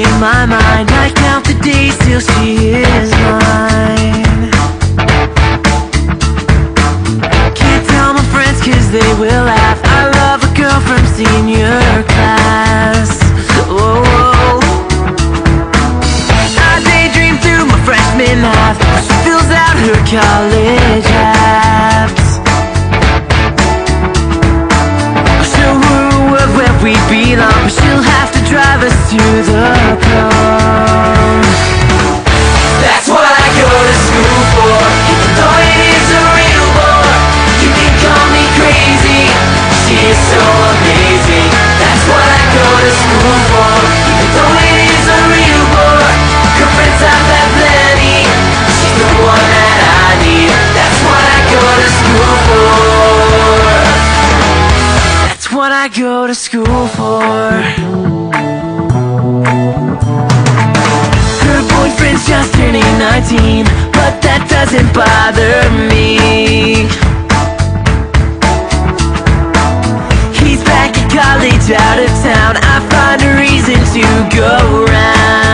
in my mind. I count half She fills out her college apps. Show her a world where we belong But she'll have to drive us to the what I go to school for. Her boyfriend's just turning 19, but that doesn't bother me. He's back at college out of town. I find a reason to go round.